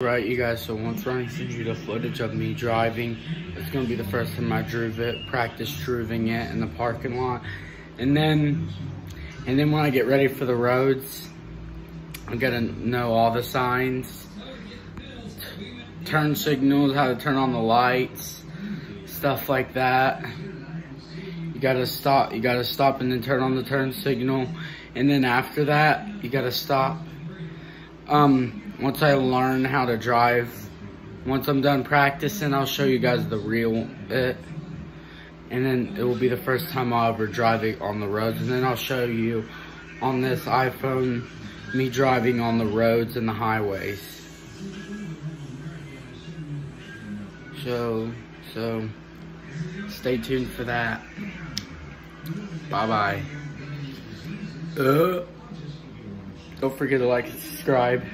Right, you guys, so once Ronnie sends you the footage of me driving, it's gonna be the first time I drove it, practice driving it in the parking lot. And then, and then when I get ready for the roads, I'm gonna know all the signs, turn signals, how to turn on the lights, stuff like that. You gotta stop, you gotta stop and then turn on the turn signal. And then after that, you gotta stop. Um, once I learn how to drive, once I'm done practicing, I'll show you guys the real bit. And then it will be the first time I'll ever drive it on the roads. And then I'll show you on this iPhone, me driving on the roads and the highways. So, so, stay tuned for that. Bye-bye. Uh, don't forget to like and subscribe.